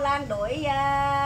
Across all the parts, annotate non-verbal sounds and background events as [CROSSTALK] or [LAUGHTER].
Lan đuổi à,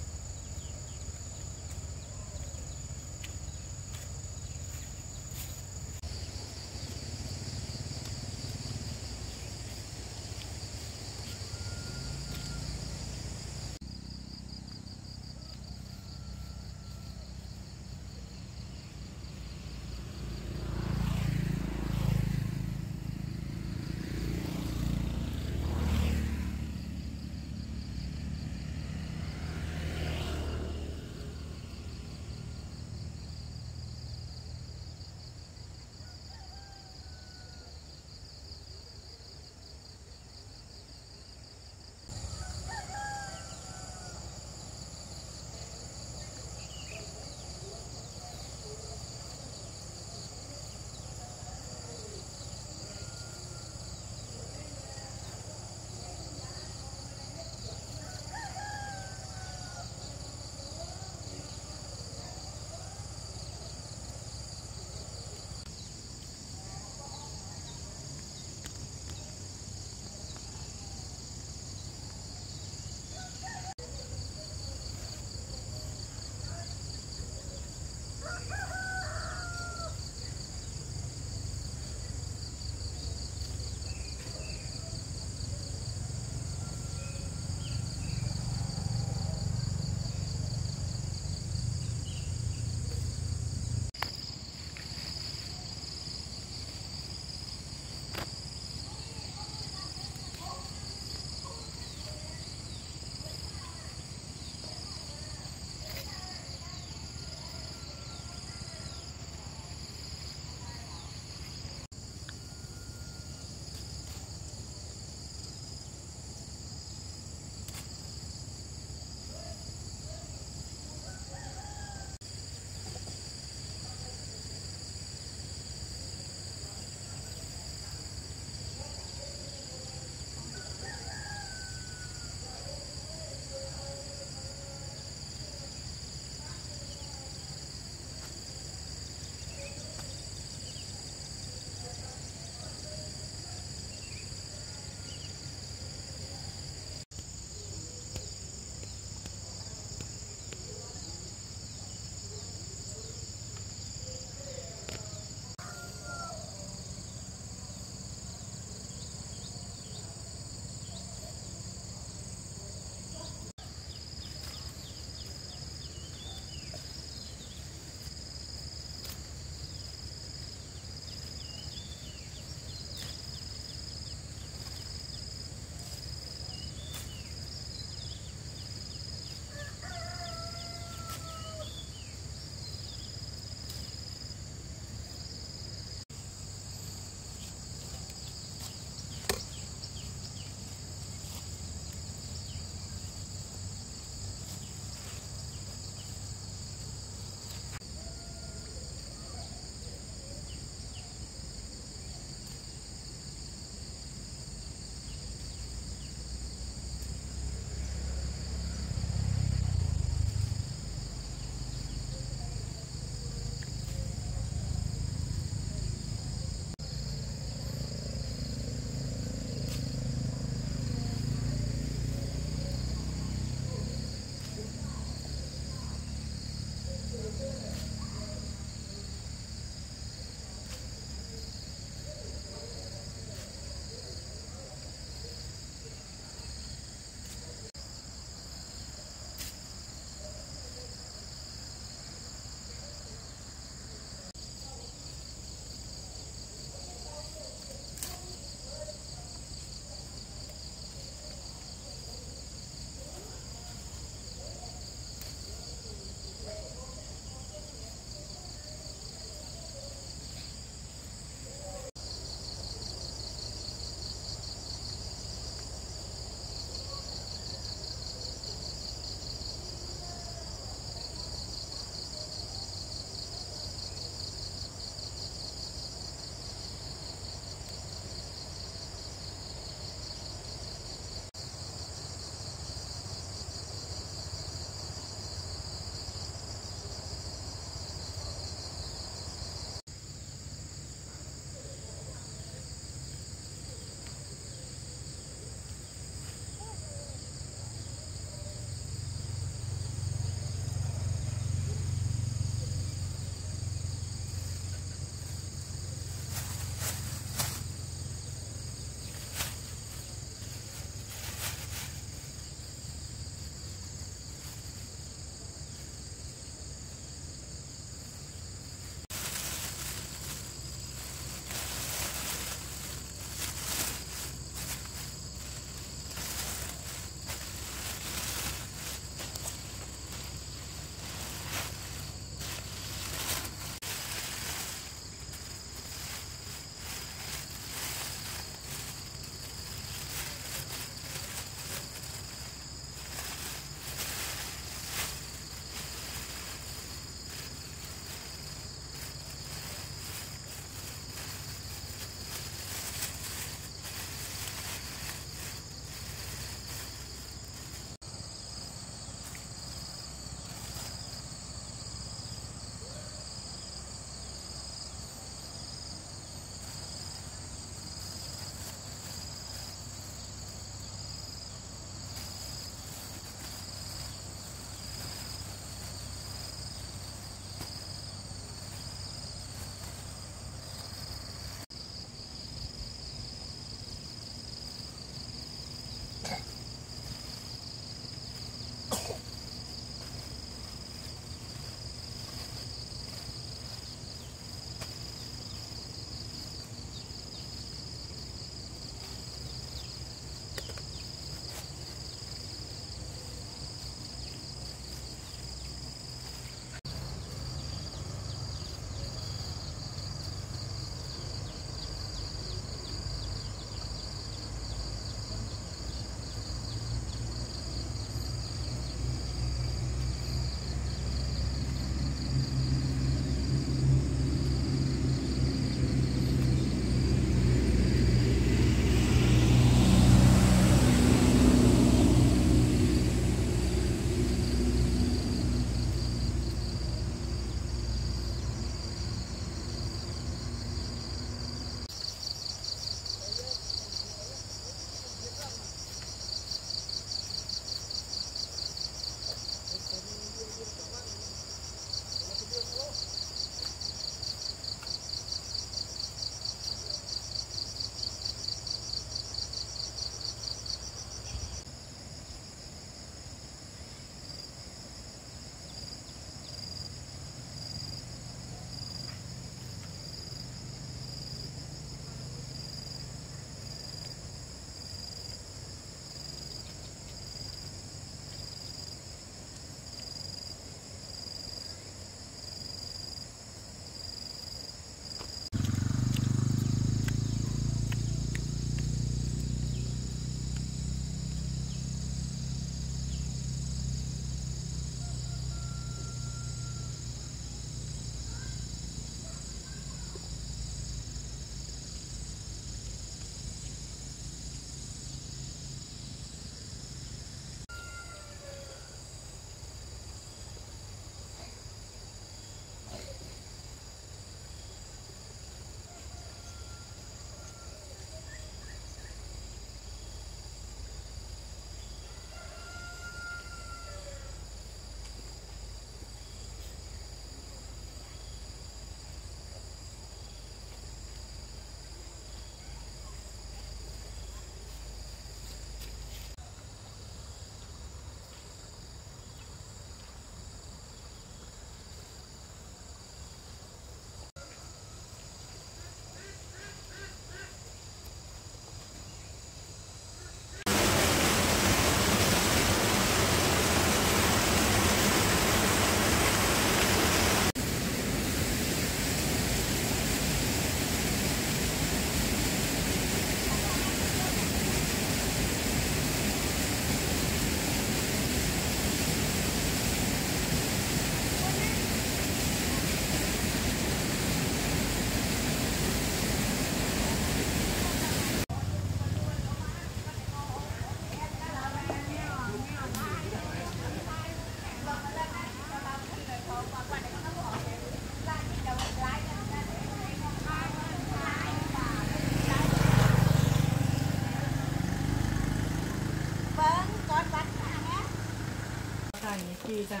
à,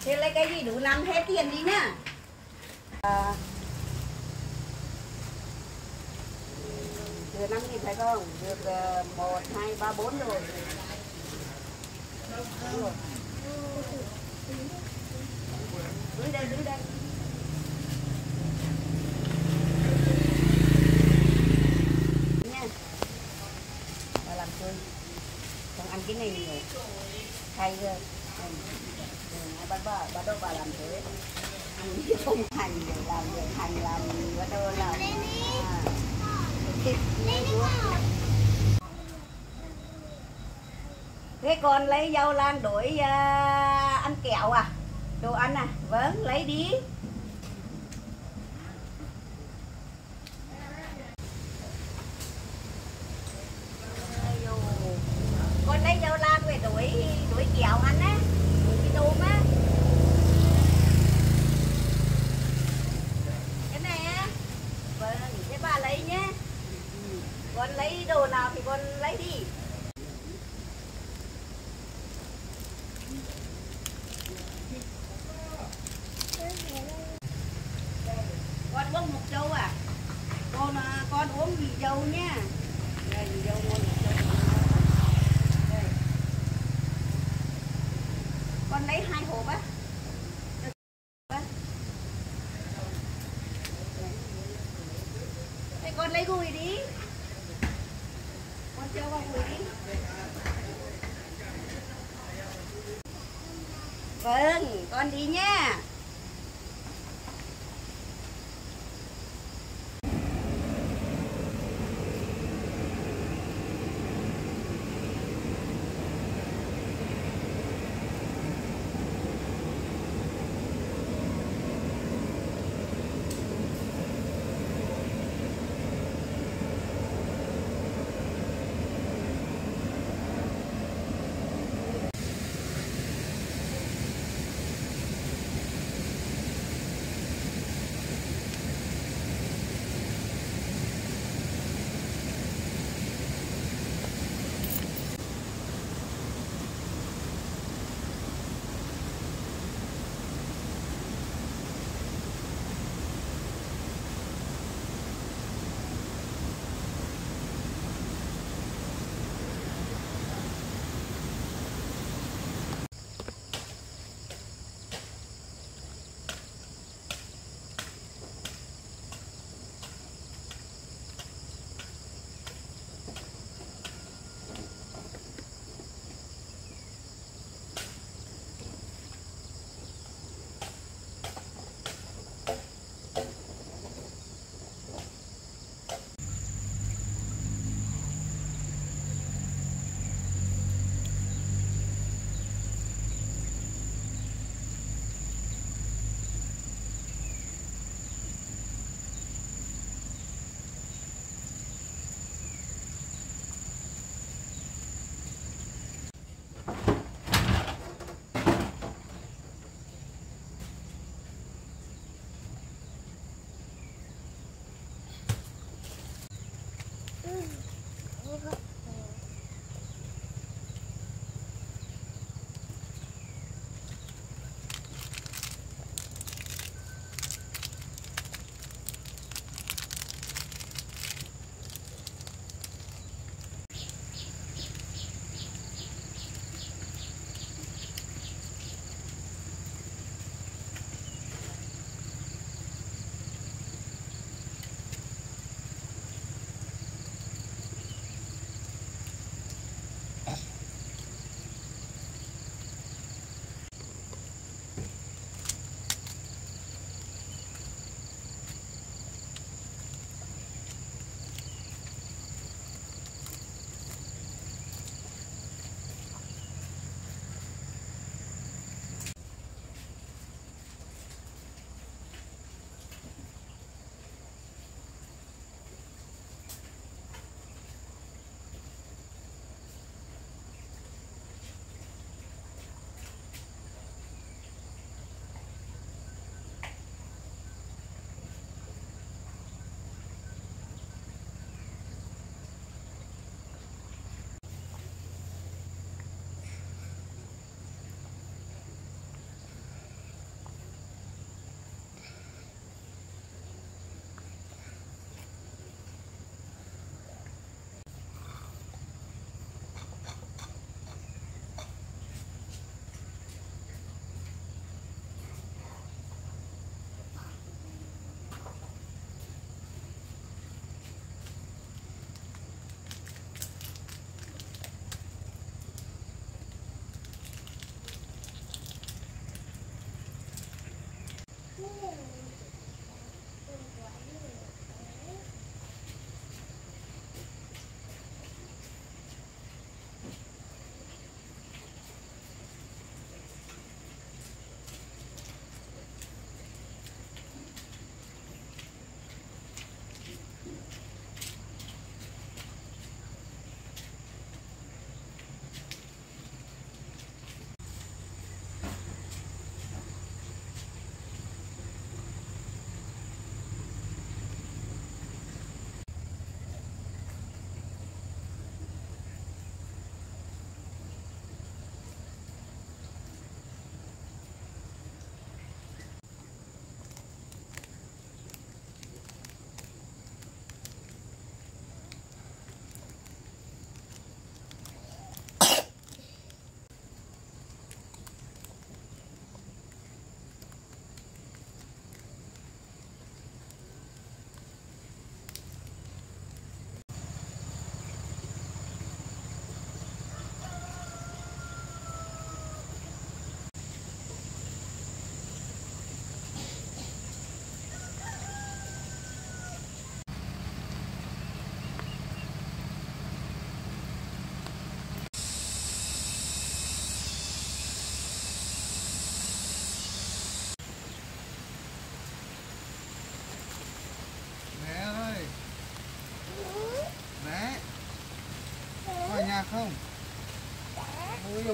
Thì Thế lấy cái gì đủ năm hết tiền đi nhá. À, được năm nghìn phải không? Được ờ, một, hai, ba, bốn rồi. Đúng rồi. Dưới đây, dưới đây. Nha. Bà làm chơi. Không ăn cái này nhiều. Hay rồi. Ừ. Bắt bà, bắt đầu bà làm thế. Ăn không hành để làm được hành làm bắt đầu làm à, thịt. Thế con lấy dâu lan đổi uh, ăn kẹo à? Đồ ăn à? Vâng, lấy đi.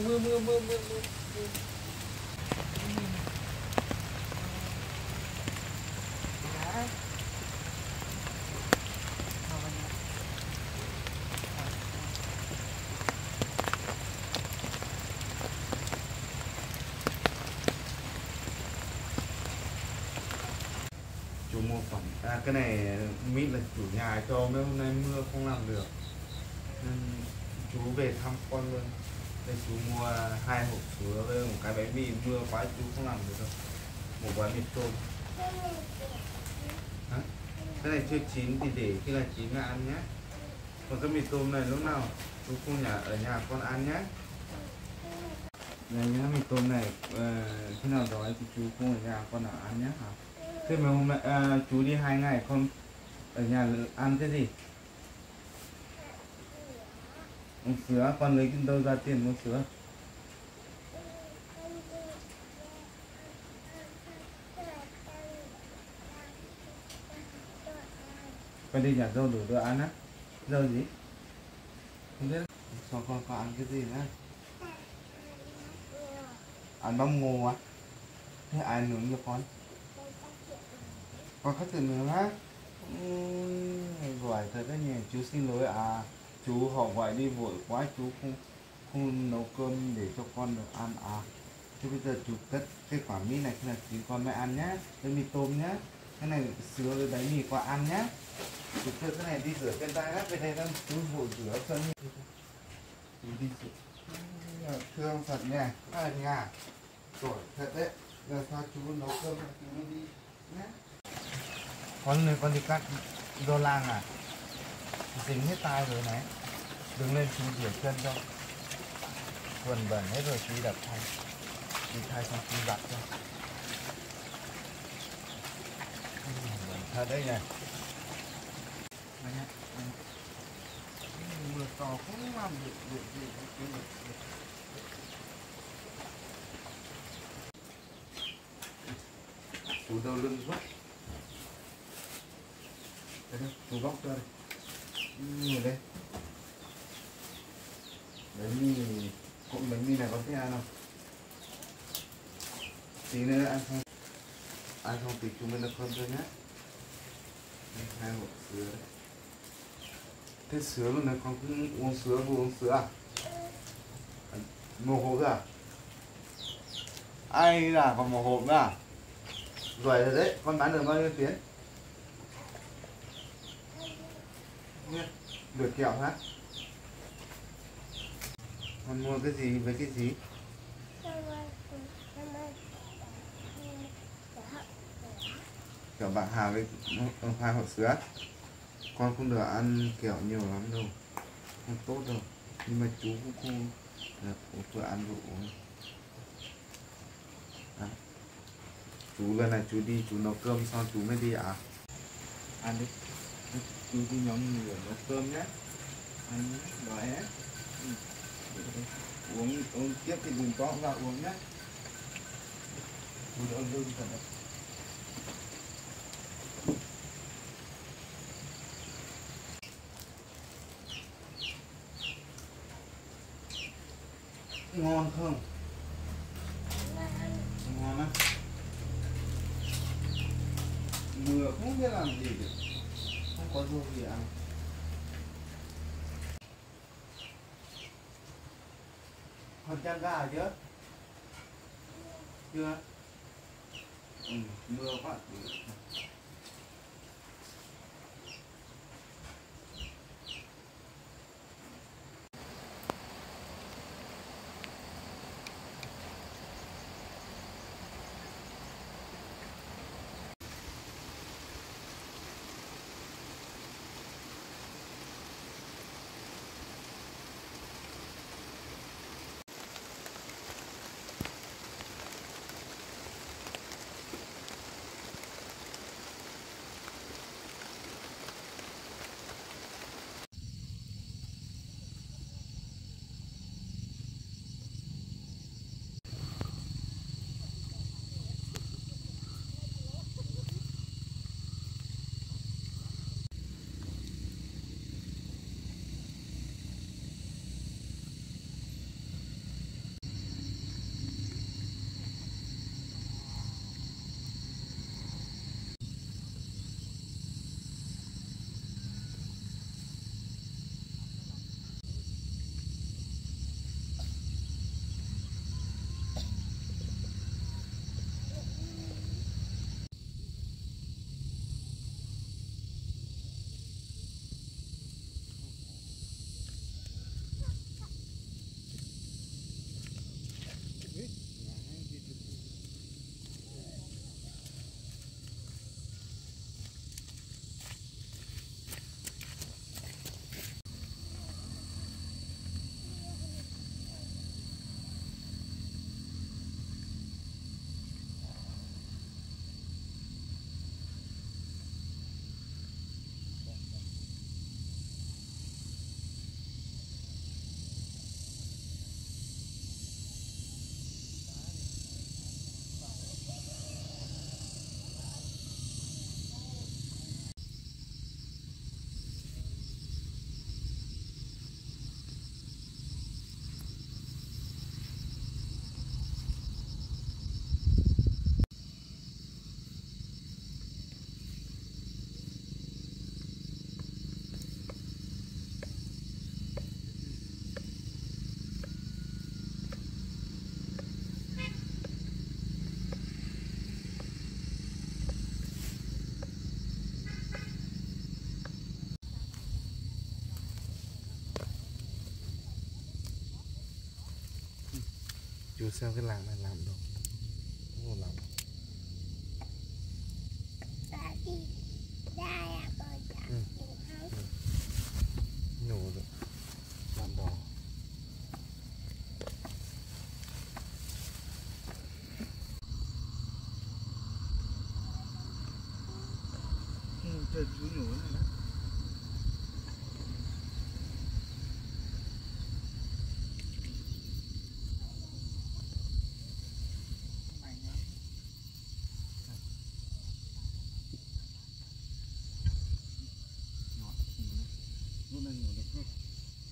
mưa mưa mưa mưa mưa. Chủ mua phẩm. À, cái này mít là chủ nhà cho mấy hôm nay mưa không làm được. Nên chú về thăm con luôn đây chú mua hai hộp sứa với một cái bánh mì mưa quá chú không làm được đâu. Một gói mì tôm. Hả? cái này chưa chín thì để khi là chín là ăn nhé. Còn cái mì tôm này lúc nào chú không nhà ở nhà con ăn nhé. Này nhá mì tôm này ờ, khi nào đói thì chú không ở nhà con nào ăn nhé. Hả thế mà hôm nay à, chú đi hai ngày con ở nhà ăn cái gì? Uống sữa con lấy đâu ra tiền mua sữa con đi nhà dâu đủ đồ ăn á. Dâu gì? Không biết. Cho con có ăn cái gì nữa? Ăn bắp ngô á. Thế ai nướng cho con? Con khách từ nướng á. Ừm, giỏi thật đấy nhỉ. Chú xin lỗi à chú họ gọi đi vội quá, chú không không nấu cơm để cho con được ăn. À thế bây giờ chú cất cái quả mì này khi là chín con mới ăn nhá. Cái mì tôm nhá. Cái này sứa với bánh mì qua ăn nhá. Chú cất cái này đi rửa chân tay á về đây đang chú vội rửa chân. Chú đi rửa. Thương thật nha. Ở nhà. Tuổi thật đấy. Giờ sao chú nấu cơm chú mới đi nhá. Con này con đi cắt đô lang à? Dính hết tay rồi này. Đứng lên chú rửa chân cho. Quần bẩn hết rồi chú đập thay chú thay xong chú giặt cho. Bẩn thật đấy nhỉ? Đây nhá, mưa to không làm được được được được, được, được. chú đâu lưng quá đây đây, chú góc ra đây ngồi đây. Bánh mì cũng bánh mì này có thích ăn không? Tí nữa ăn không? Ăn không thì chúng mình được cơm thôi nhé Đây, hai hộp sứa đấy thế sứa luôn này con cứ uống sứa vừa uống sứa à? à một hộp nữa à? Ai là còn một hộp nữa à? Rồi rồi đấy con bán được bao nhiêu tiền Nhé, được kẹo hả? Con mua cái gì với cái gì? Kẹo bạc hà với ông hai hộp sữa con không được ăn kẹo nhiều lắm đâu. Không tốt đâu. Nhưng mà chú cũng không được vừa ăn vừa uống. À. chú lần này chú đi, chú nấu cơm xong chú mới đi à? Ăn đi chú đi nhóm người nấu cơm nhé. Ăn đói hết. Ừ. Uống uống tiếp thì đừng có vào uống nhé. Uống ơn lưng thật đấy. Ngon không? Ngon á. Mưa không biết làm gì được có vô gì ăn Hot chăn gà chưa? Chưa? Ừ, mưa quá chú xem cái làng này làm được Ồ, làm Ừ. nhổ được làm đỏ ừ, trời chú nhổ này đó lúc này nhổ được không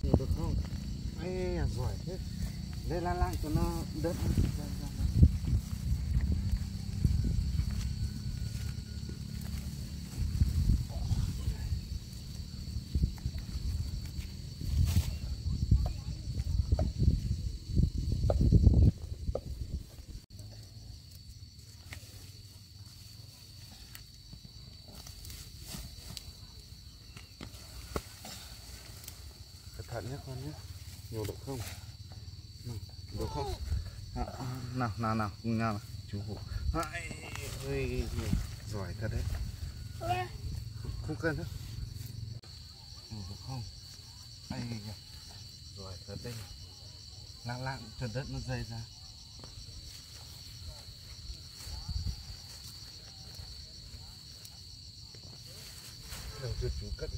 nhổ được không ấy à, giỏi thế đây lan lan cho nó đớt thận nhé con nhé. Nhiều được không? Được không? À, à, nào nào nào cùng nhau nào. Chú hộ Ai, ơi, giỏi thật đấy. Không cần đâu được không? Ai giỏi thật đấy. Lạng lạng trần đất nó dày ra. Đâu cho chú cất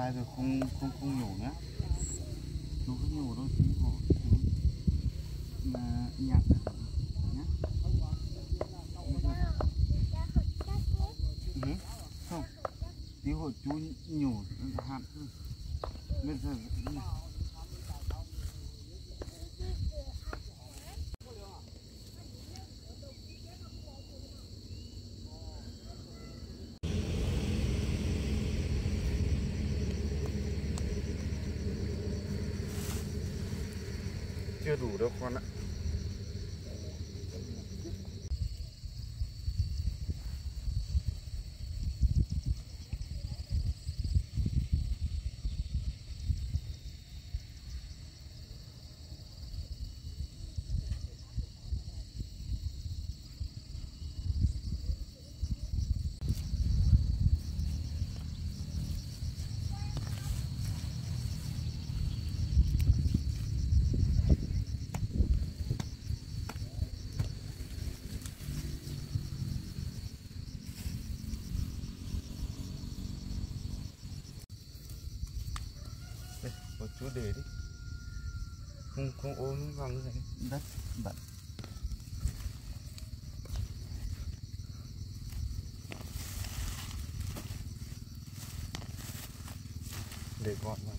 tay rồi không không không nhổ nhá chú cứ nhổ thôi chú nhổ chú mà nhặt nhá ừ. không, tí hồi chú nhổ hạn thôi bây giờ chưa đủ đâu con ạ đây để đi. Không không ôm vào này. Đất bẩn để gọn vào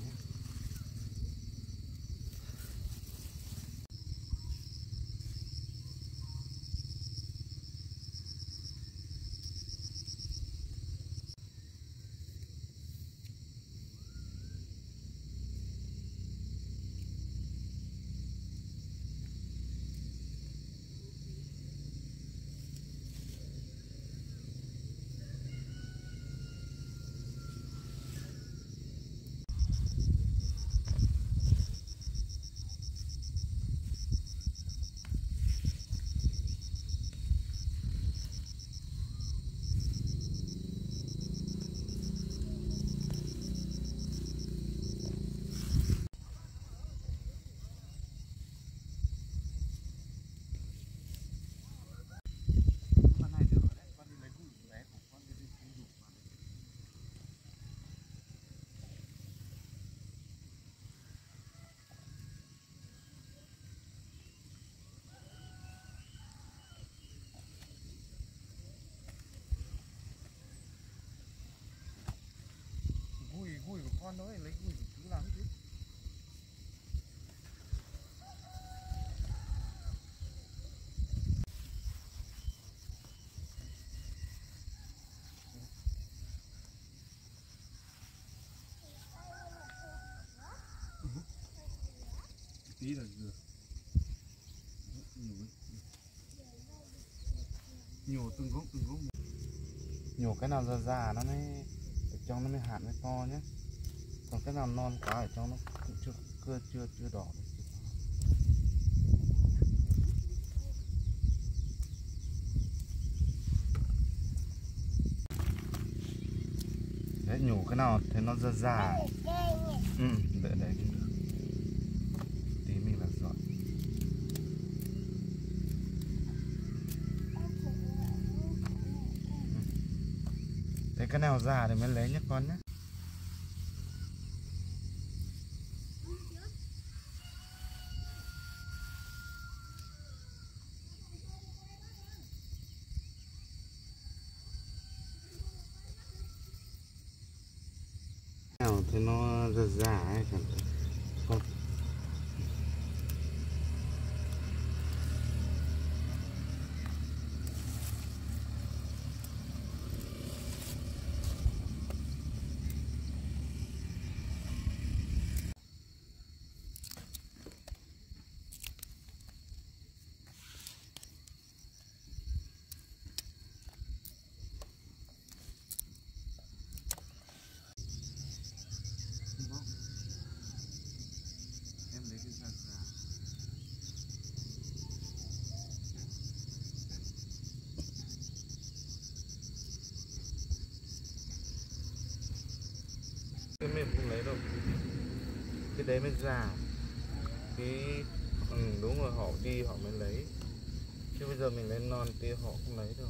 con thôi lấy cái gì chú làm chứ tí là vừa nhổ nhổ từng gốc từng gốc. Nhổ cái nào già già nó mới trong nó mới hạt mới to nhé còn cái nào non quá ở trong nó cũng chưa chưa chưa chưa đỏ đấy. đấy, nhủ cái nào thấy nó già già ừ để đấy được. Tí mình là giỏi ừ. Thế cái nào già thì mới lấy nhé con nhé nào thì nó già già ấy chẳng con em lấy cái già già cái mình không lấy đâu cái đấy mới già. Cái ừ, đúng rồi họ đi họ mới lấy. Chứ bây giờ mình lấy non thì họ không lấy đâu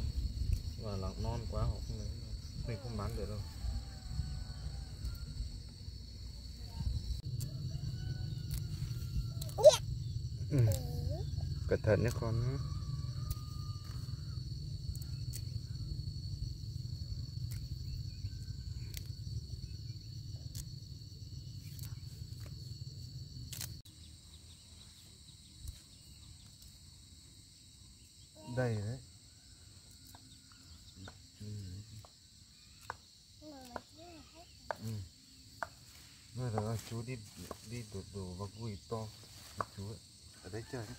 và là non quá họ không lấy đâu mình không bán được đâu. Ừ. cẩn thận nhé con nhé đây đấy ừ. Bây giờ chú đi đi đổ đổ vào gùi to Giúp chú ấy. ở đây chơi nhé.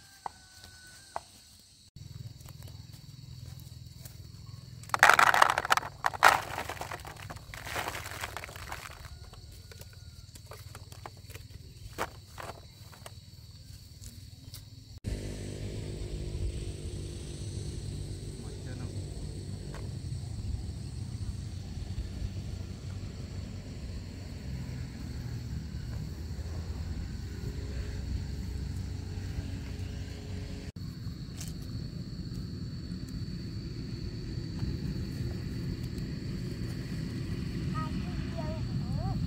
Mọi chơi nào.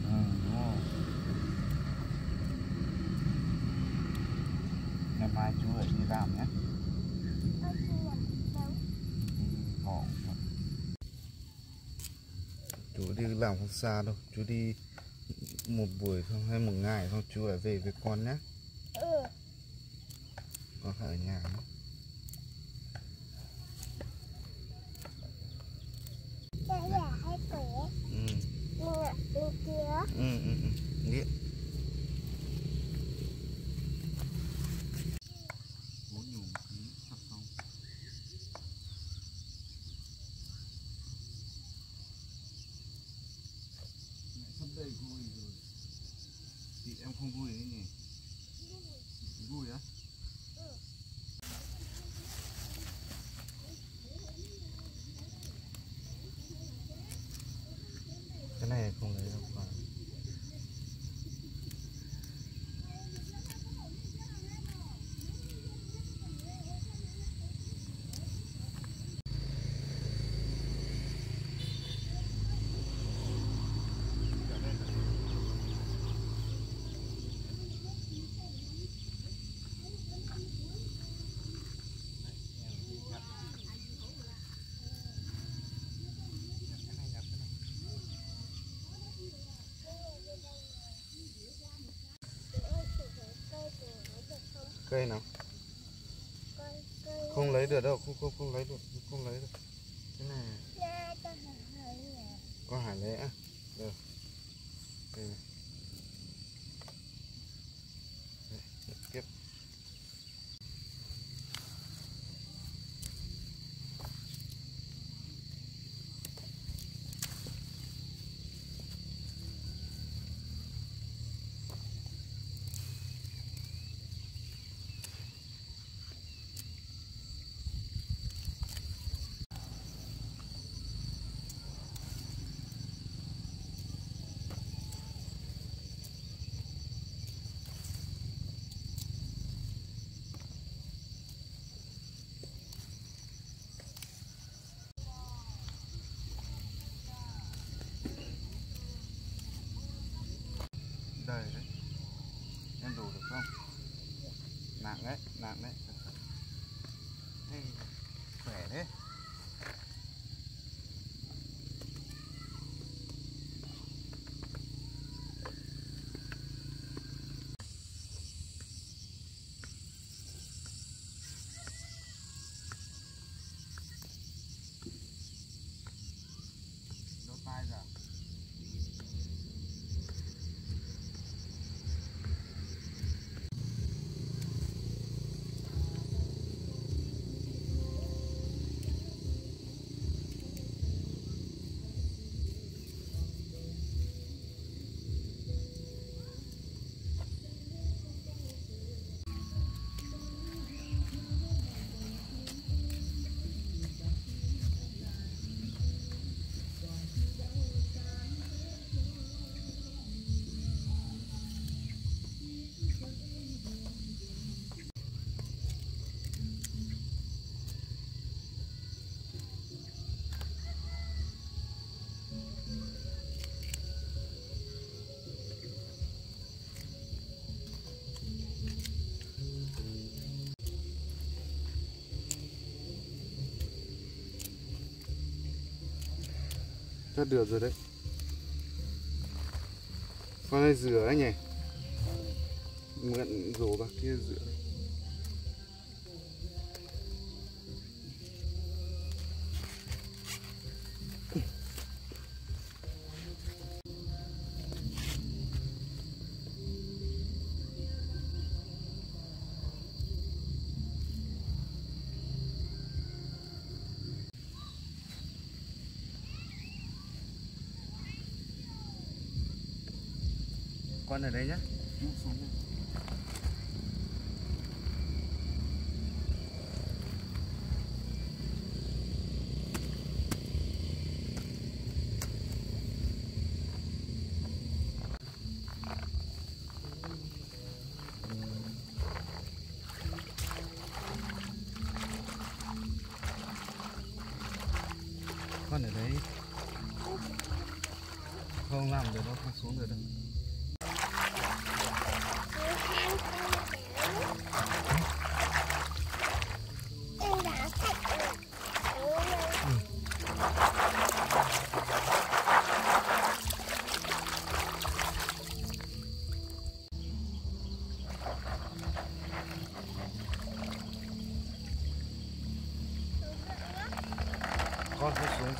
Ừ, đúng rồi. Ngày mai chú lại đi làm nhé. Đi ngọ. Chú đi làm không xa đâu, chú đi một buổi không hay một ngày không chú lại về với con nhé. Con phải ở nhà nhé. Ừ, ừ, ừ, ừ. Biết. Bố nhủ một tí, sắp xong. Mẹ sắp đây vui rồi. Chị em không vui đấy nhỉ? Vui á? Cái này không lấy đâu con cây nào? Không lấy được đâu không không không lấy được không lấy được. Cái này. Có hải lẽ Chắc được rồi đấy. Con này rửa ấy nhỉ? Mượn rổ bạc kia rửa Con ở đây nhé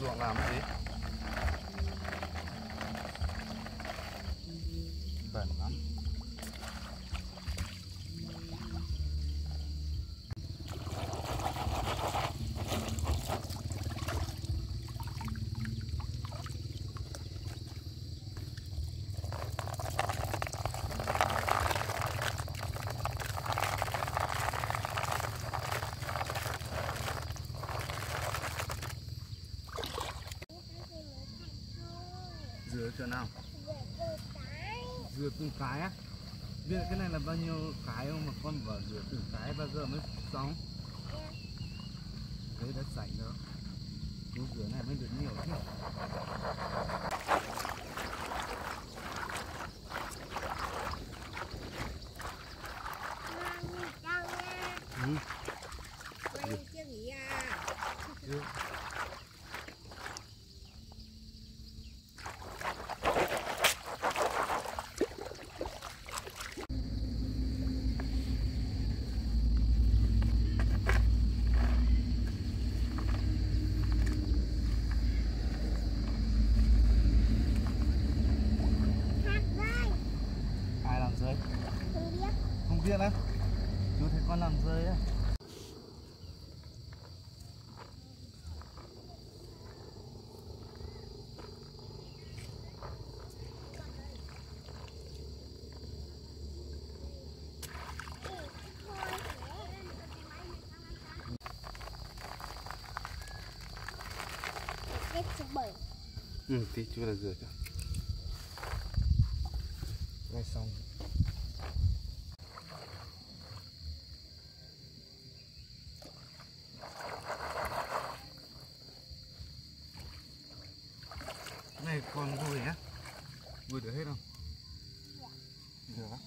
sẽ xuống ruộng làm cái gì bẩn lắm rửa chỗ nào? Dừa từng cái á. Biết cái này là bao nhiêu cái không mà con vợ dừa từng cái bao giờ mới xong? Đấy đất sạch nữa cái dừa này mới được nhiều chứ ừ. Rửa. biết á chú thấy con làm rơi á Kết chụp bởi ừ tí chú là rửa cho ngay xong này còn vui á vui được hết không được á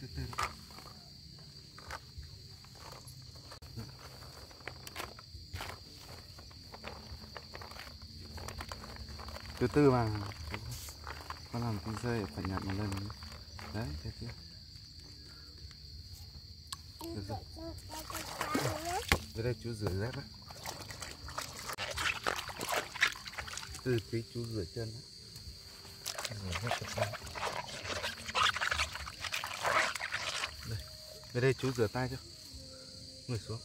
từ từ đi từ từ mà. Con làm con rơi phải nhặt một lần. Đấy, thế chưa được rồi. Đây chú rửa dép á. Từ phía chú rửa chân á. Rửa đây. Về đây chú rửa tay chưa người xuống.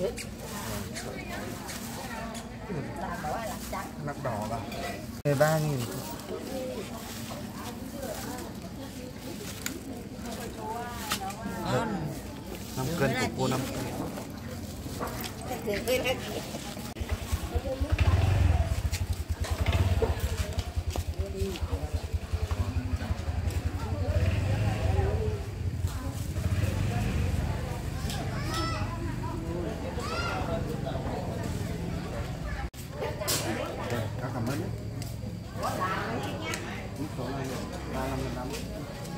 Chắc điều Là trắng. đỏ vào mười ba nghìn 35 năm.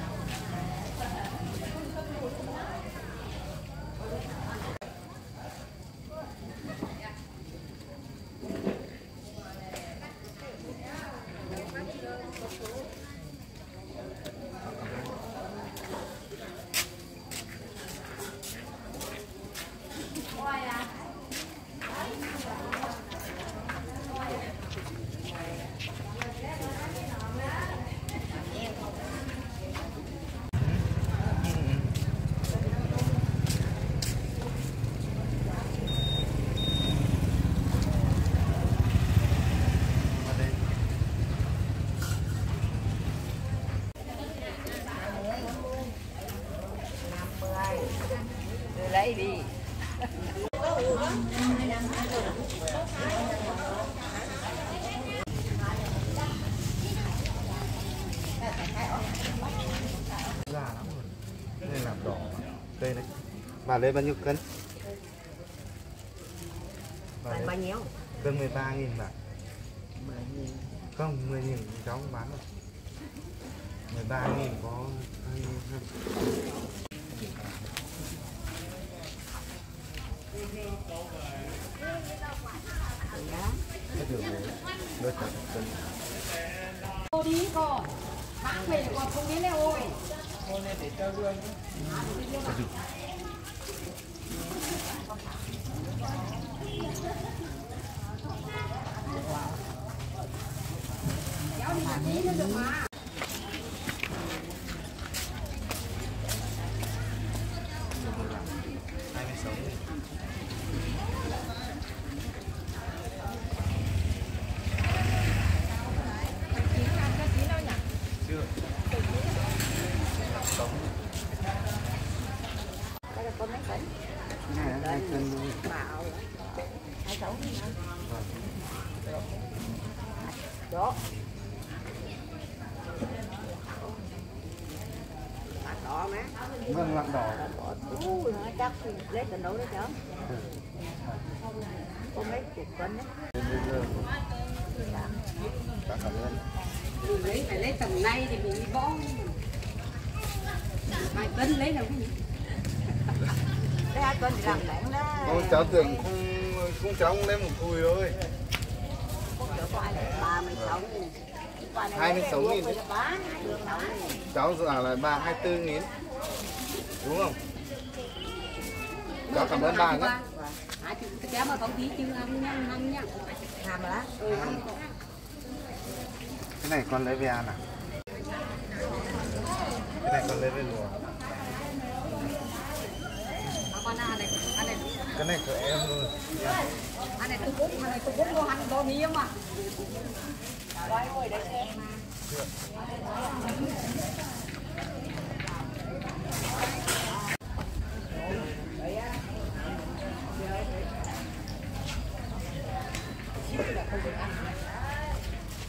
Bà lấy bao nhiêu cân Bán lấy bao nhiêu? cân 13 nghìn bà không 10 nghìn cháu không bán rồi 13 nghìn có này Cô đi con. Bạn về còn không đến đây ôi. Cái đường Kéo đi bạn tí nữa được mà. hai mươi sáu nghìn chưa sống Đây là con mấy cân? hai hai cân thôi Bảo. Hai sáu nghìn hả? Vâng. Đó. Bạc đỏ má. vâng lạng đỏ Bỏ tú nữa chắc thì lấy từ đâu đó chứ. Có mấy chục cân đấy. Đến bây giờ Cảm cảm ơn Mình lấy phải lấy tầm nay thì mình đi bó. Vài cân lấy đâu cái gì. Lấy hai cân thì làm lẻ cháu tưởng không không cháu không lấy một cùi thôi Không ba Hai mươi sáu nghìn. Cháu giả lại bà 24 nghìn Đúng không? Cháu cảm ơn bà nhé À, chị kéo mà không tí chứ ăn nhá, ăn nhá. Hàm lá. Ừ, ăn có. Cái này con lấy về ăn à? Cái này con lấy về lùa Mà con ăn này, ăn này, Cái này của em thôi ăn này tôi cũng, này tôi cũng có ăn có miếng mà.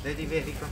Đây đi về đi con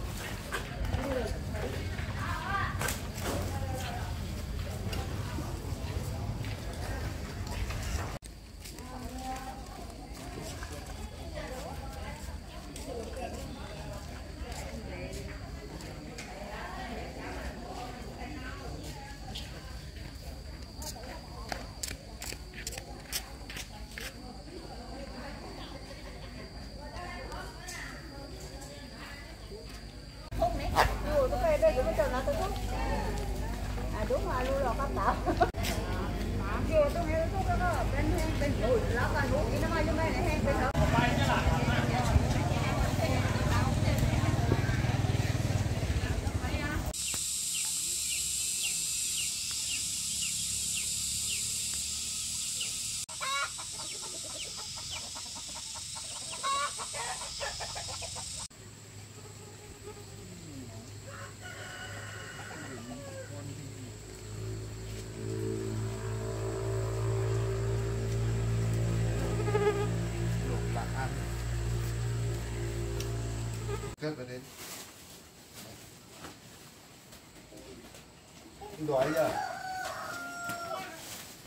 đói giờ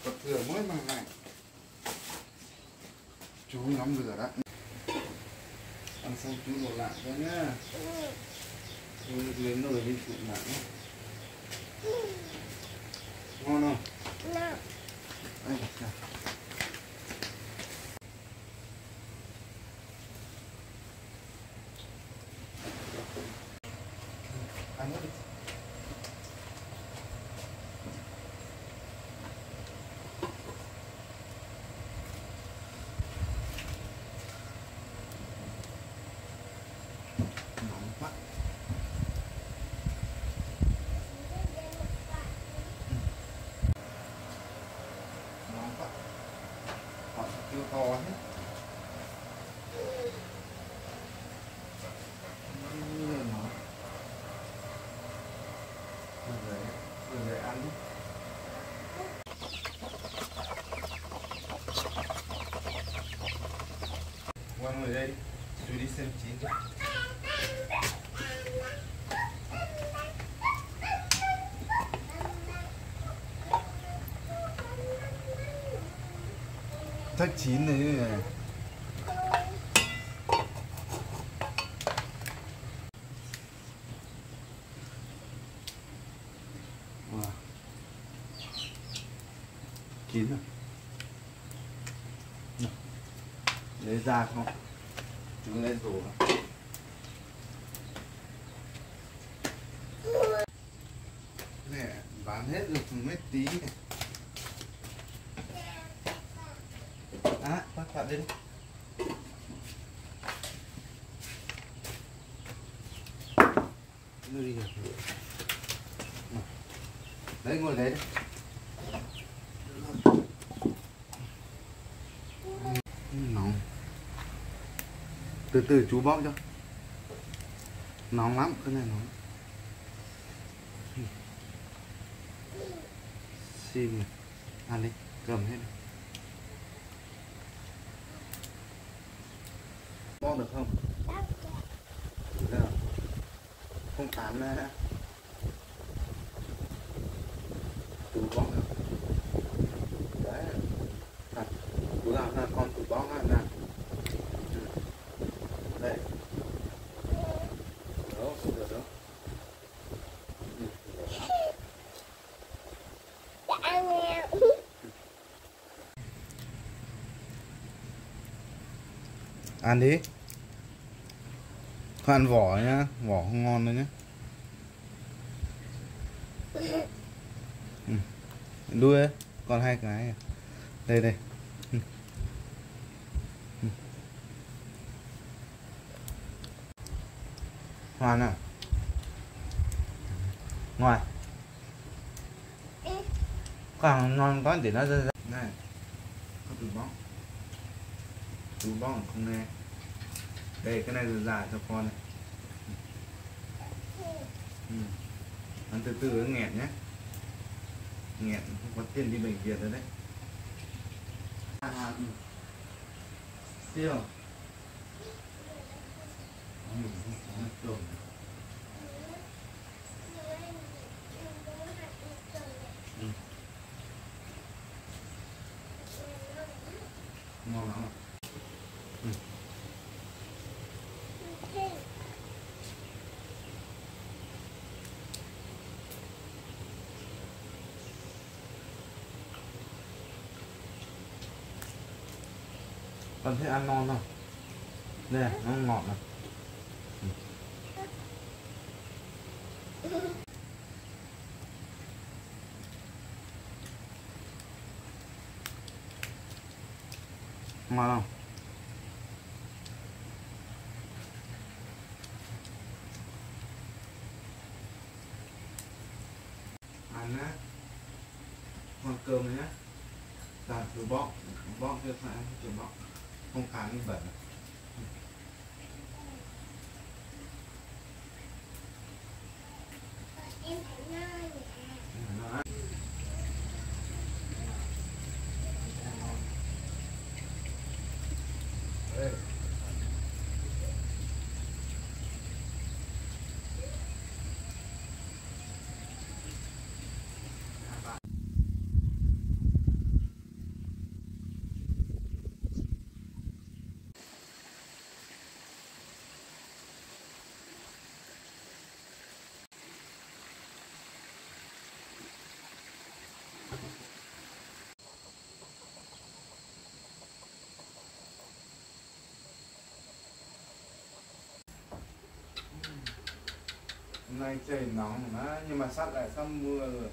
bật cửa mỗi mà này chú ngắm lửa đó ăn xong chú đổ lại cho nhá. Chú lấy nồi đi tụt lại nhá ngon không Đây, chà. ăn hết đi nóng quá nóng quá họ chưa to hết Như là nó Rồi đấy, rồi đấy ăn đi xong rồi đây. Đi, chú đi xem chín thất chín này. Wow. Chín à? rồi Lấy ra không? Chúng lên tủ nào. Này, bán hết được mấy tí này À, bắt bạn đi Đưa đi rồi Đấy, ngồi đấy đi nóng từ từ, chú bóp cho. Nóng lắm, cái này nóng. Xin ăn à, đi, cầm hết đi. Bóp được không? Được không tán nữa chú bóp được. Đấy. Thật. Chú nào là con chú bóp lại đây đó không được đâu đó. ăn đi không ăn vỏ nhá vỏ không ngon đâu nhá ừ. đuôi ấy, còn hai cái đây đây Ừ. Ừ. À? Ngoài càng ngon có để nó ra ra. Này có từ bóng. Từ bóng không nghe. Đây cái này là giả cho con này. Ừ. ăn từ từ nó nghẹn nhé. Nghẹn không có tiền đi bệnh viện rồi đấy. À, ừ. tiêu ừ, nó trộn. Ừ ngon lắm. Ừ. con thích ăn ngon không đây nó ngọt này Ừ. ngon không ăn á con cơm này nhá ta từ bóc bóc mà phải ăn bóc không khá như bẩn nó ăn. Đây hôm nay trời nóng mà, nhưng mà sắp lại sắp mưa rồi.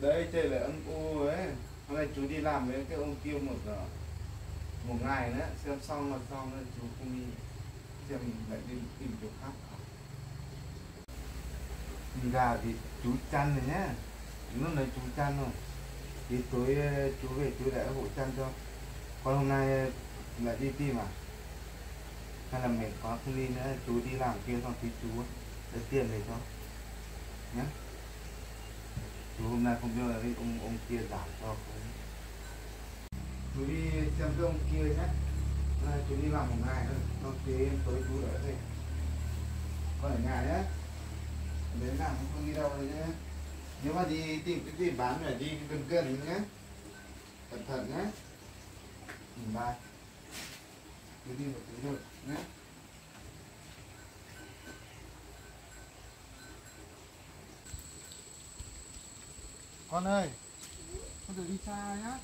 Đấy trời lại âm u ấy. Hôm nay chú đi làm với cái ông kêu một giờ một ngày nữa, xem xong là xong rồi, chú không đi xem lại đi tìm chỗ khác. Gà thì chú chăn rồi nhá. Lúc này chú chăn rồi. Thì tối ờ, chú về, chú lại hộ chăn cho. Còn hôm nay ờ, lại đi tìm à? Hay là mệt quá không đi nữa, chú đi làm kia xong thì chú lấy tiền về cho. Nhé chú hôm nay không biết là đi ông ông kia giảm cho không chú đi xem cái ông kia nhé nay ờ, chú đi làm một ngày thôi. Xong thì tối chú ở đây. Còn ở nhà nhé đến làm không đi đâu rồi nhé nếu mà đi tìm cái gì bán phải đi gần gần nhé cẩn thận nhé ừ, bye. Chú đi một tí rồi con ơi con đừng đi xa nhá.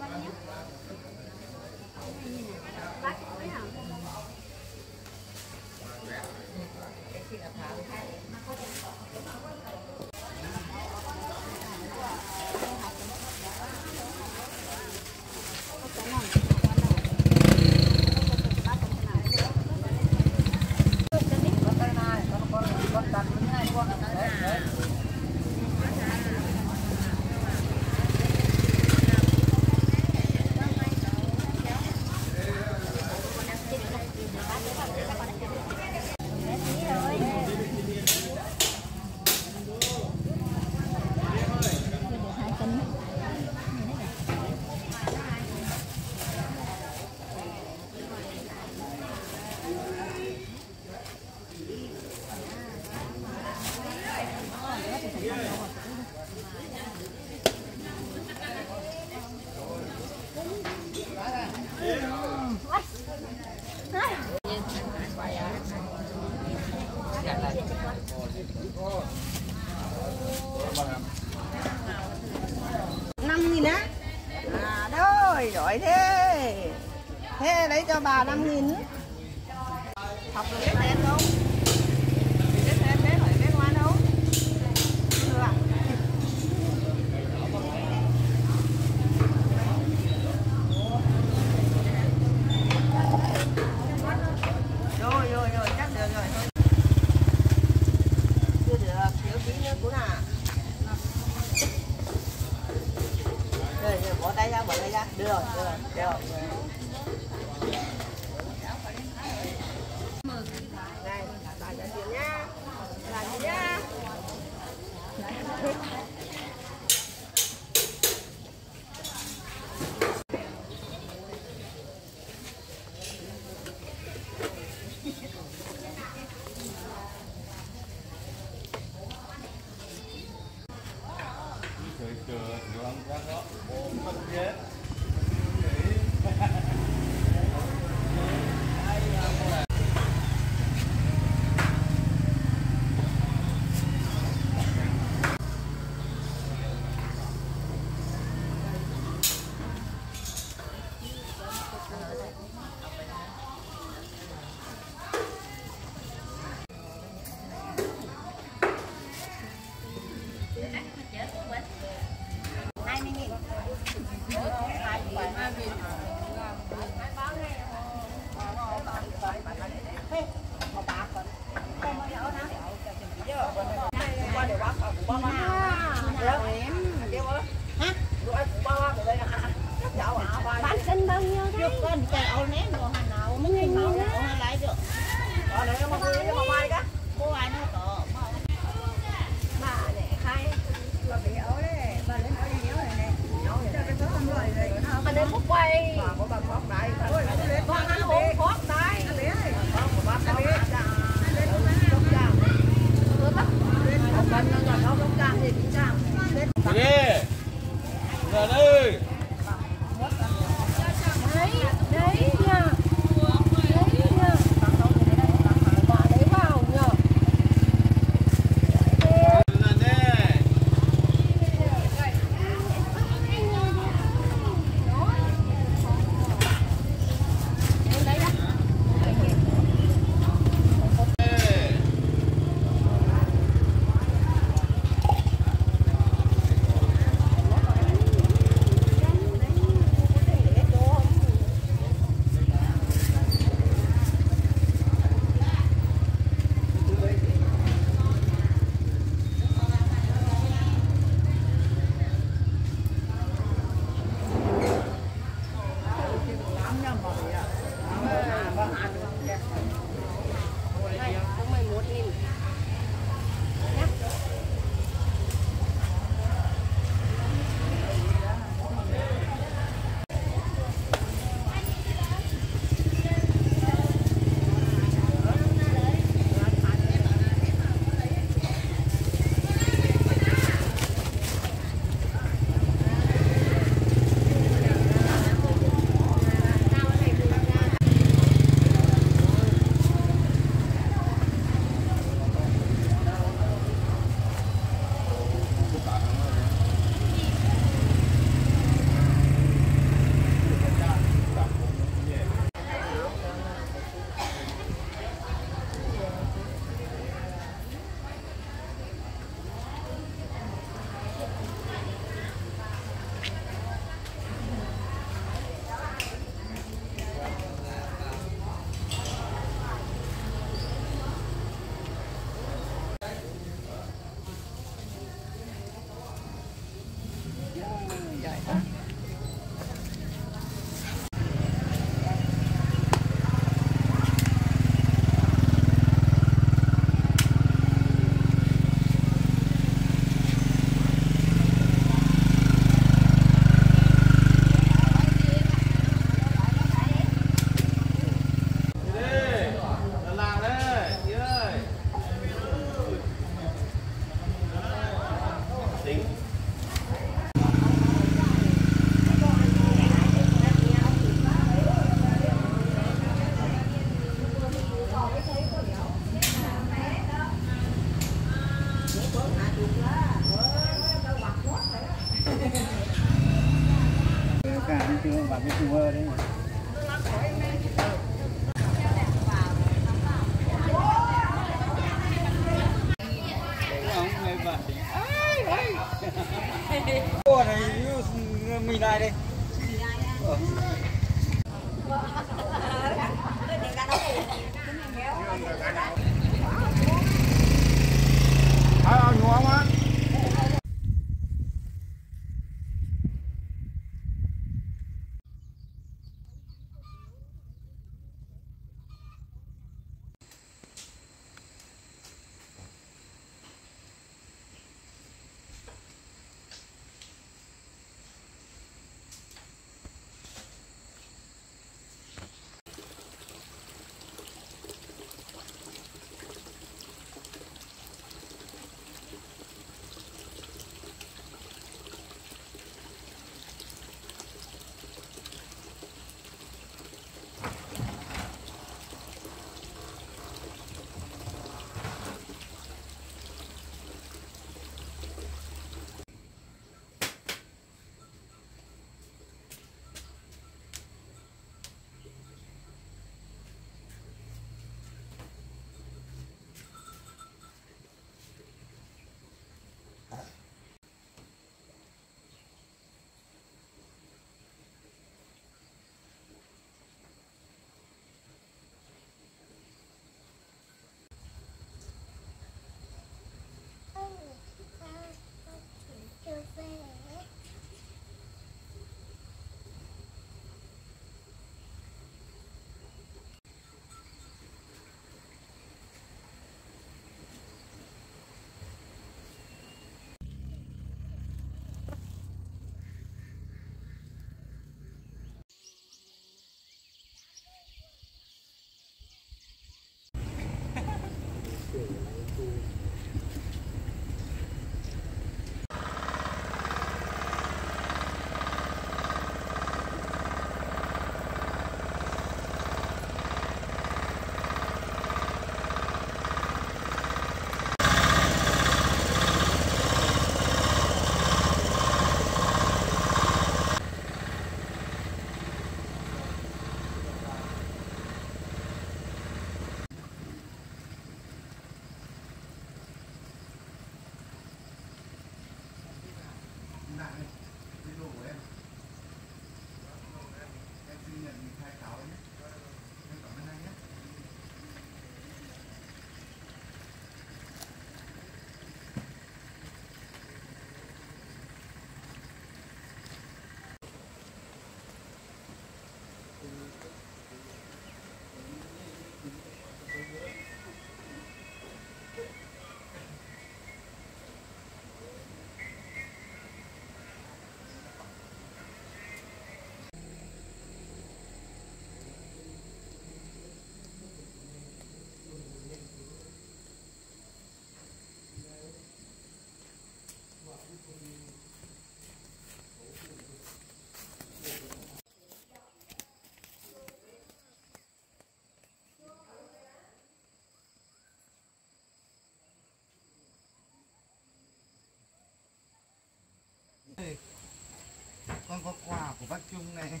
Con có quà của bác Trung này.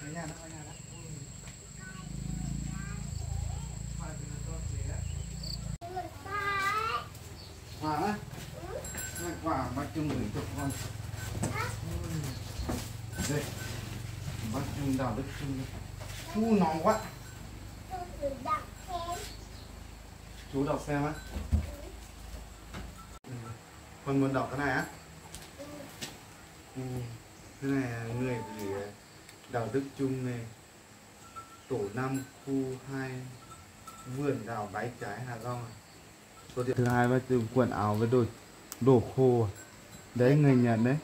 Ở nhà đó ở nhà đó quà á? Quả quà bác Trung gửi cho con. Đây, bác Trung đào đức Trung chú nóng quá. Chú đọc xem á. Ừ. Con muốn đọc cái này á. Cái này là người gửi đào Đức Trung này Tổ 5 khu 2 Vườn đào bái trái Hà Long à. Số điện thứ hai là từ quần áo với đồ đồ khô à. Đấy người Nhật đấy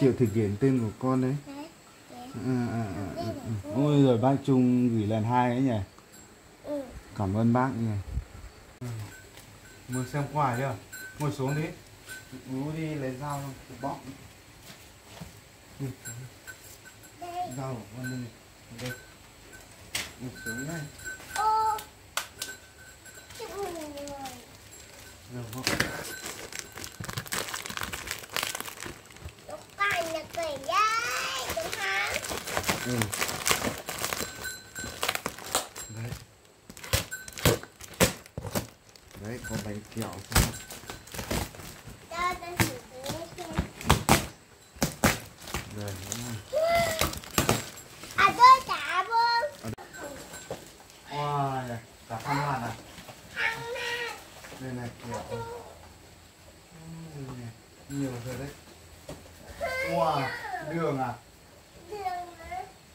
Chịu thực hiện tên của con đấy à, à, à, à, à. Ôi rồi bác Trung gửi lần hai ấy nhỉ Cảm ơn bác nhỉ Ừ. Muốn xem quà chưa? Ngồi xuống đi Ú đi lấy dao? Bóc Ừ. Con đi Đây một xuống này Rồi không? Ừ. Đấy Đấy, có bánh kẹo không rồi đúng không À tôi trả vương wow này cả phan hoa này đây này kiểu Ừm, này, nhiều rồi đấy wow đường à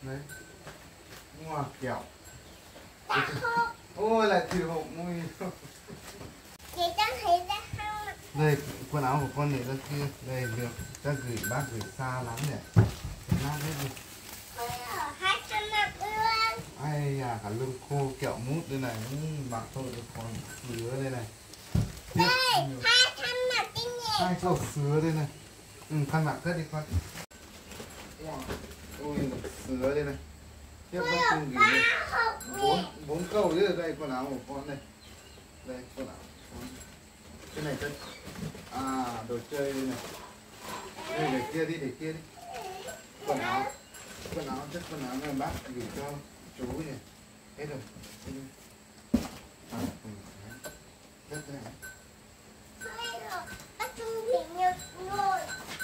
đấy wow kẹo ôi lại thử hộp mùi Chị cho thấy ra không đây quần áo của con này ra kia đây được ta gửi bác gửi xa lắm nhỉ nát hết rồi Ôi ở hai trăm mặt luôn ai à cả lưng khô kẹo mút đây này ừ, mặc thôi được còn sứa đây này tiếp nhiều Hai trăm mặt đi nhỉ hai chậu sứa đây này ừ khăn mặc cất đi con Wow. ôi sứa đây này tiếp bác cùng gửi đây. Học bốn bốn câu chứ đây quần áo của con đây đây quần áo của con cái này cất à đồ chơi đây này đây để kia đi để kia đi quần áo quần áo chất quần áo này bác gửi cho chú nhỉ hết rồi Đây đi. à, ừ, đấy. rất này Bác Trung thì nhiều ngồi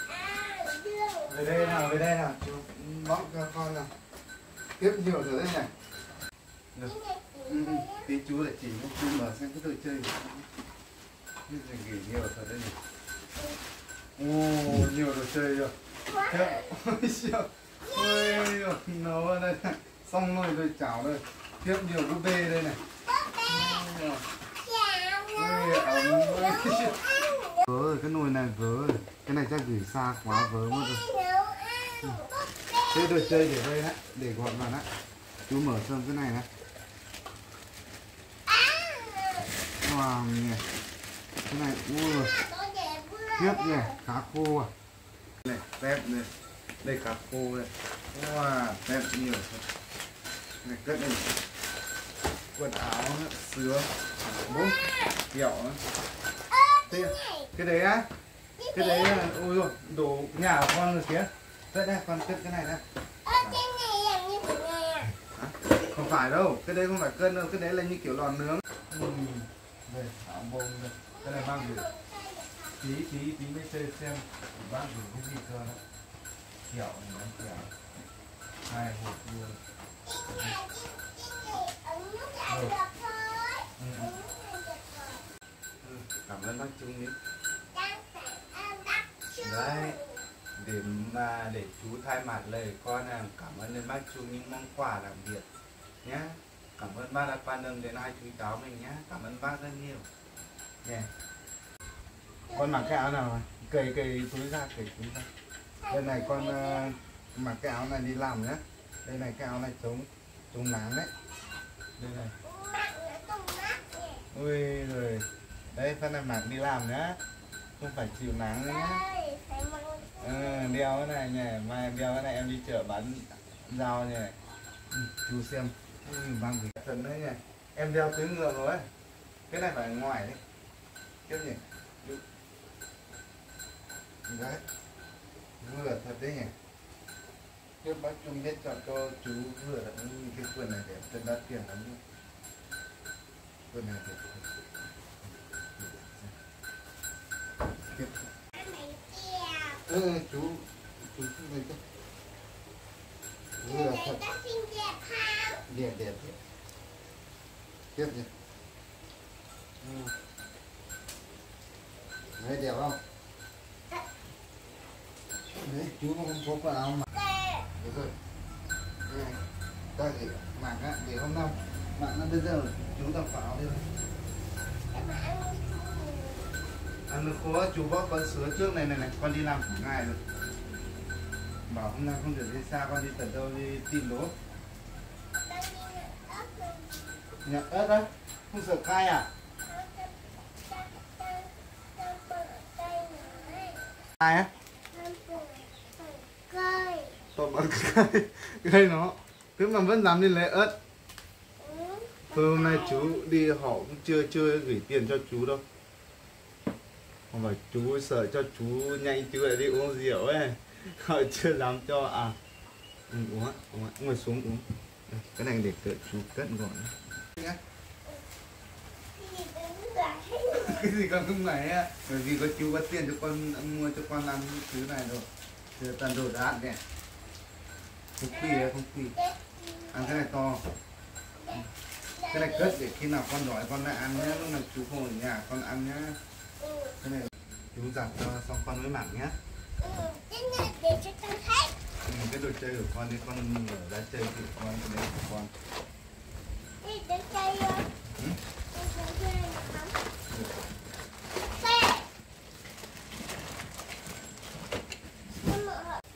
À đường về đây nào về đây nào chú bóc cho con nào tiếp nhiều rồi đấy này được ừ, ừ. tí chú lại chỉ cho chú mở xem cái đồ chơi của con. như này gửi nhiều thật đấy này ô nhiều đồ chơi rồi Thế- ôi siêu ôi giời, nấu ở đây này. xong rồi rồi chảo đây tiếp nhiều búp bê đây này Ôi, ấm ôi siêu. vớ rồi cái nồi này vớ rồi cái này chắc gửi xa quá vớ mất rồi cái đồ chơi để đây đấy để gọn vào đấy chú mở xem cái này này. Wow nhỉ cái này ui tiếp nhỉ cá khô à. Này tép này. Đây cá khô này wow tép nhiều này cất này, quần áo nữa, sứa. Bún kẹo nữa. À? Cái đấy á? Cái đấy là ôi rồi đồ nhà của con rồi kìa. Cất đây con cất cái này đây không phải đâu cái đấy không phải cân đâu cái đấy là như kiểu lò nướng. Ừ. bông đây. Cái này mang gửi. Tí tí tí mới chơi xem. Bác gửi cái gì cơ đó kẹo này bán kẹo. Hai hộp luôn. Ừ. Ừ. cảm ơn bác Trung nhé. Đấy để mà để chú thay mặt lời con là cảm ơn đến bác Trung những món quà đặc biệt nhé cảm ơn bác đã quan tâm đến hai chú cháu mình nhé cảm ơn bác rất nhiều. Nhé con mặc cái áo nào cầy cầy túi ra cầy túi ra. Đây này con ờ, mặc cái áo này đi làm nhé đây này cái áo này chống chống nắng đấy. Đây này. Ui rồi đây phân này mặc đi làm nhá không phải chịu nắng. Nữa nhá ừ, đeo cái này nhỉ. Mai đeo cái này em đi chợ bán rau nhỉ. Ừ, chú xem. Ừ, mang gì thần đấy nhỉ. Em đeo túi ngựa rồi cái này phải ngoài đấy. Tiếp nhỉ. Đấy. Vừa thật đấy nhỉ. Chứ bác chung hết chọn cho chú vừa là cái quần này đẹp chân đắt tiền lắm quần này đẹp tiếp ừ, chú chú thấy đâu vừa thật đẹp đẹp tiếp tiếp ừ. đấy đẹp không? Đấy chú không có quần áo mà. Được rồi. Đây này. Để mặc á để hôm nào mặc nó bây giờ chú tập pháo đi rồi ăn được cô chú bác con sứa, trước này này này, con đi làm cả ngày rồi? Bảo hôm nay không được đi xa, con đi tận đâu đi tìm đố. Nhặt ớt á, không sợ cay à? Cay á? Tôi bật cây cây nó. Thế mà vẫn dám đi lấy ớt. Thôi hôm nay chú đi họ cũng chưa chưa gửi tiền cho chú đâu. Không chú sợ cho chú nhanh chú lại đi uống rượu ấy. [LAUGHS] Họ chưa dám cho à ừ, Uống uống ngồi xuống uống. Đây, Cái này để cỡ chú cất gọn Cái gì con không này á? Bởi vì có chú có tiền cho con mua cho con ăn thứ này rồi. Giờ toàn đồ đã ăn nè. Không kì không phi Ăn cái này to. Cái này cất để khi nào con đói con lại ăn nhé Lúc nào chú không ở nhà con ăn nhá. Cái này chú giặt cho xong con mới mặc nhá. Ừ, Cái đồ chơi của con đi con mở ra chơi thì con cái đấy của con.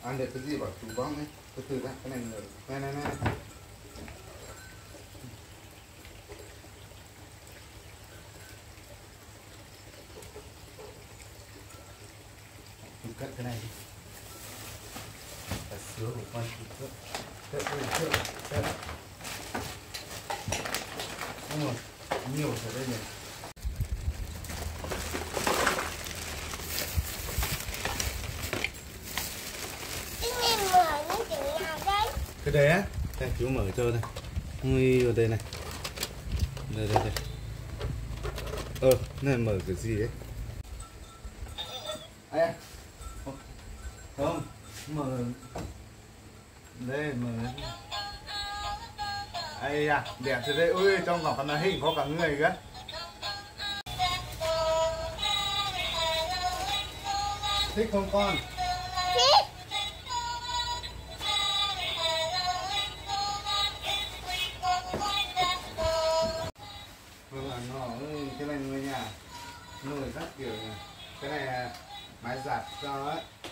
Ăn được cái gì bảo chú con ấy Từ từ đã, cái này Này này này Chú cất cái này đi. Là sứa của con chú cất Cất cái này trước Cất Đúng rồi Nhiều ở đây này cái đấy á? Đây chú mở cho đây ui ở đây này. Đây đây đây. Ờ này mở cái gì đấy không không mà đây mà ai à đẹp thế đây ui, trong cả phần là hình có cả người kìa thích không con? Vâng nó cái này người nhà nồi các kiểu này. Cái này máy giặt cho ấy.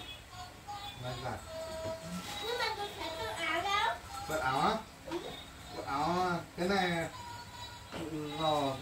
Máy giặt Vớt áo á? Vớt áo á. Cái này lò